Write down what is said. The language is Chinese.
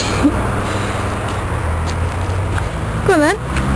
过门。